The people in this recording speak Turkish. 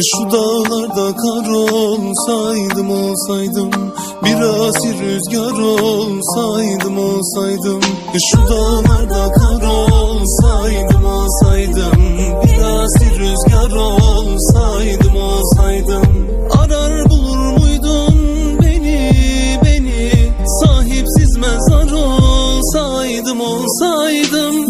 E şu dağlarda kar olsaydım olsaydım Bir rüzgar olsaydım olsaydım. E şu dağlarda kar olsaydım olsaydım Bir rüzgar olsaydım olsaydım. Arar bulur muydun beni beni? Sahipsiz mezar olsaydım olsaydım.